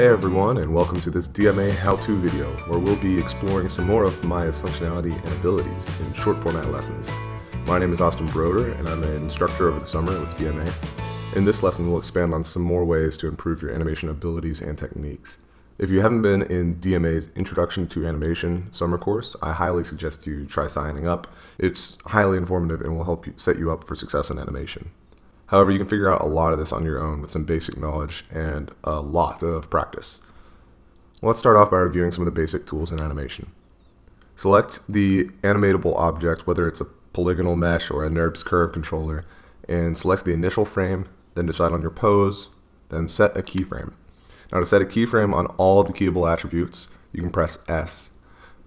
Hey everyone, and welcome to this DMA how-to video, where we'll be exploring some more of Maya's functionality and abilities in short format lessons. My name is Austin Broder, and I'm an instructor over the summer with DMA. In this lesson, we'll expand on some more ways to improve your animation abilities and techniques. If you haven't been in DMA's Introduction to Animation summer course, I highly suggest you try signing up. It's highly informative and will help set you up for success in animation. However, you can figure out a lot of this on your own with some basic knowledge and a lot of practice. Let's start off by reviewing some of the basic tools in animation. Select the animatable object, whether it's a polygonal mesh or a NURBS curve controller, and select the initial frame, then decide on your pose, then set a keyframe. Now to set a keyframe on all the keyable attributes, you can press S.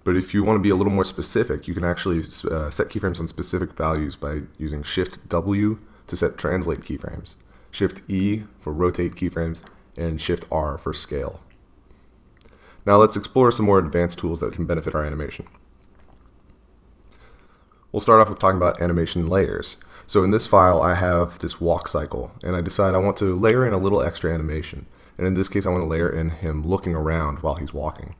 But if you want to be a little more specific, you can actually uh, set keyframes on specific values by using Shift W to set translate keyframes, Shift E for rotate keyframes, and Shift R for scale. Now let's explore some more advanced tools that can benefit our animation. We'll start off with talking about animation layers. So in this file I have this walk cycle and I decide I want to layer in a little extra animation. And in this case I want to layer in him looking around while he's walking.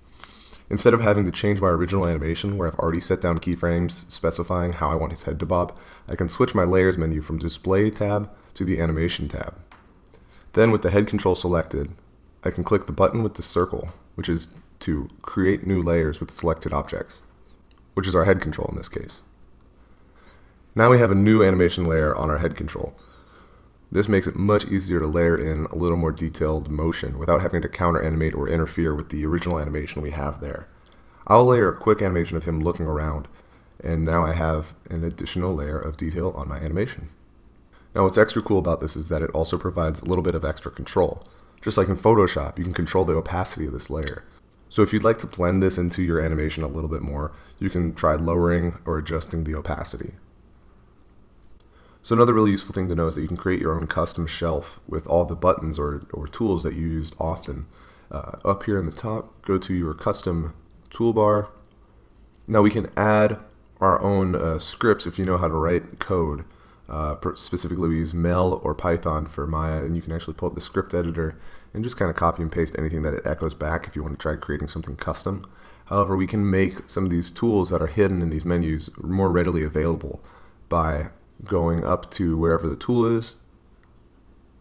Instead of having to change my original animation where I've already set down keyframes specifying how I want his head to bob, I can switch my layers menu from display tab to the animation tab. Then with the head control selected, I can click the button with the circle, which is to create new layers with selected objects, which is our head control in this case. Now we have a new animation layer on our head control. This makes it much easier to layer in a little more detailed motion without having to counter animate or interfere with the original animation we have there. I'll layer a quick animation of him looking around, and now I have an additional layer of detail on my animation. Now what's extra cool about this is that it also provides a little bit of extra control. Just like in Photoshop, you can control the opacity of this layer. So if you'd like to blend this into your animation a little bit more, you can try lowering or adjusting the opacity. So another really useful thing to know is that you can create your own custom shelf with all the buttons or, or tools that you use often. Uh, up here in the top, go to your custom toolbar. Now we can add our own uh, scripts if you know how to write code. Uh, specifically, we use Mel or Python for Maya, and you can actually pull up the script editor and just kind of copy and paste anything that it echoes back if you want to try creating something custom. However, we can make some of these tools that are hidden in these menus more readily available by going up to wherever the tool is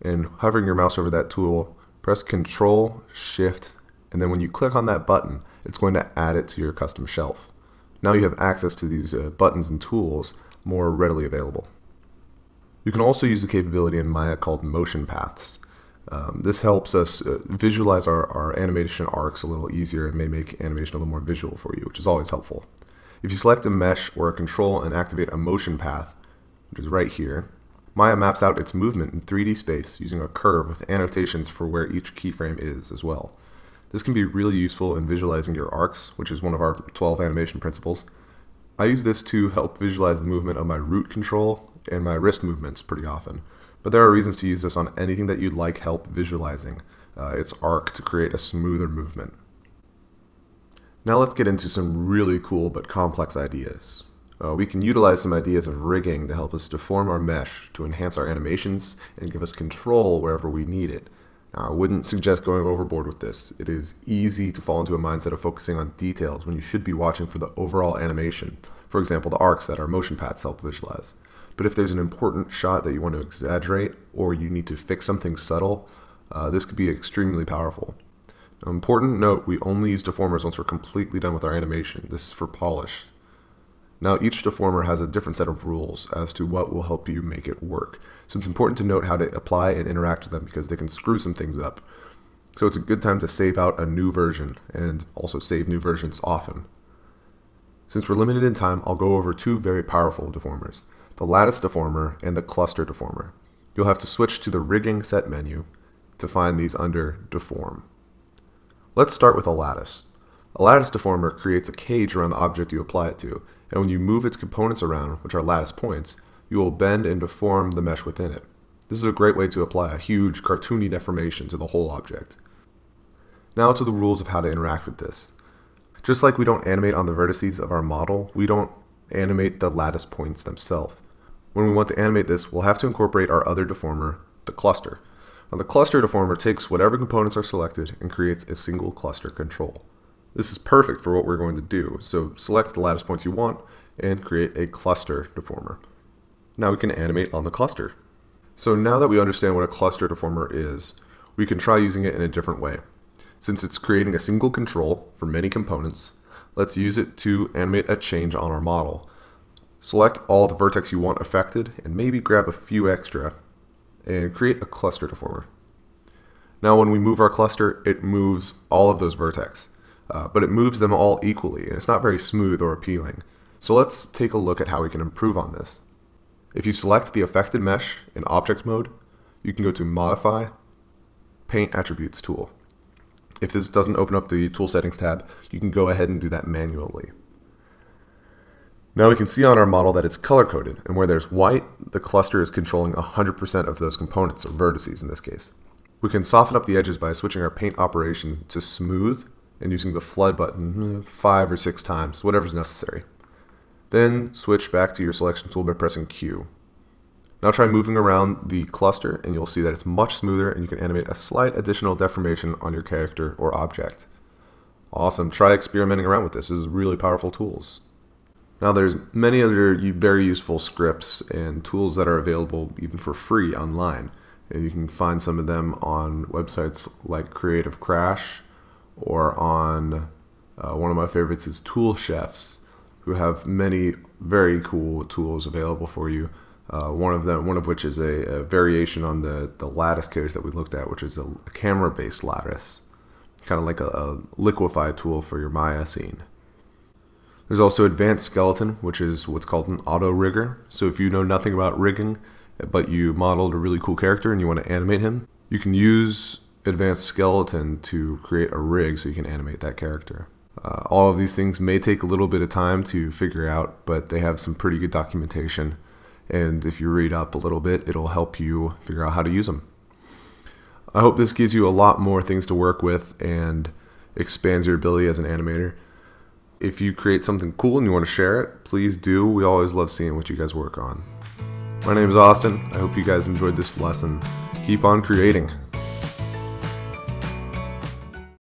and hovering your mouse over that tool, press Control, Shift, and then when you click on that button, it's going to add it to your custom shelf. Now you have access to these uh, buttons and tools more readily available. You can also use the capability in Maya called motion paths. Um, this helps us uh, visualize our, our animation arcs a little easier and may make animation a little more visual for you, which is always helpful. If you select a mesh or a control and activate a motion path, which is right here, Maya maps out its movement in 3D space using a curve with annotations for where each keyframe is as well. This can be really useful in visualizing your arcs, which is one of our 12 animation principles. I use this to help visualize the movement of my root control and my wrist movements pretty often. But there are reasons to use this on anything that you'd like help visualizing uh, its arc to create a smoother movement. Now let's get into some really cool but complex ideas. Uh, we can utilize some ideas of rigging to help us deform our mesh to enhance our animations and give us control wherever we need it. Now, I wouldn't suggest going overboard with this. It is easy to fall into a mindset of focusing on details when you should be watching for the overall animation. For example, the arcs that our motion paths help visualize. But if there's an important shot that you want to exaggerate or you need to fix something subtle, uh, this could be extremely powerful. Important note, we only use deformers once we're completely done with our animation. This is for polish. Now each deformer has a different set of rules as to what will help you make it work. So it's important to note how to apply and interact with them because they can screw some things up. So it's a good time to save out a new version and also save new versions often. Since we're limited in time, I'll go over two very powerful deformers, the lattice deformer and the cluster deformer. You'll have to switch to the rigging set menu to find these under deform. Let's start with a lattice. A lattice deformer creates a cage around the object you apply it to, and when you move its components around, which are lattice points, you will bend and deform the mesh within it. This is a great way to apply a huge cartoony deformation to the whole object. Now to the rules of how to interact with this. Just like we don't animate on the vertices of our model, we don't animate the lattice points themselves. When we want to animate this, we'll have to incorporate our other deformer, the cluster. Now the cluster deformer takes whatever components are selected and creates a single cluster control. This is perfect for what we're going to do, so select the lattice points you want and create a cluster deformer. Now we can animate on the cluster. So now that we understand what a cluster deformer is, we can try using it in a different way. Since it's creating a single control for many components, let's use it to animate a change on our model. Select all the vertex you want affected and maybe grab a few extra and create a cluster deformer. Now when we move our cluster, it moves all of those vertex, uh, but it moves them all equally and it's not very smooth or appealing. So let's take a look at how we can improve on this. If you select the affected mesh in object mode, you can go to modify, paint attributes tool. If this doesn't open up the tool settings tab, you can go ahead and do that manually. Now we can see on our model that it's color coded, and where there's white, the cluster is controlling 100% of those components, or vertices in this case. We can soften up the edges by switching our paint operations to smooth and using the flood button uh, five or six times, whatever's necessary. Then switch back to your selection tool by pressing Q. Now try moving around the cluster and you'll see that it's much smoother and you can animate a slight additional deformation on your character or object. Awesome, try experimenting around with this. This is really powerful tools. Now there's many other very useful scripts and tools that are available even for free online. And you can find some of them on websites like Creative Crash or on uh, one of my favorites is Tool Chefs, who have many very cool tools available for you. Uh, one of them, one of which is a, a, variation on the the lattice case that we looked at, which is a, a camera-based lattice, kind of like a, a liquify tool for your Maya scene. There's also advanced skeleton, which is what's called an auto rigger. So if you know nothing about rigging, but you modeled a really cool character and you want to animate him, you can use advanced skeleton to create a rig so you can animate that character. Uh, all of these things may take a little bit of time to figure out, but they have some pretty good documentation and if you read up a little bit, it'll help you figure out how to use them. I hope this gives you a lot more things to work with and expands your ability as an animator. If you create something cool and you want to share it, please do. We always love seeing what you guys work on. My name is Austin. I hope you guys enjoyed this lesson. Keep on creating.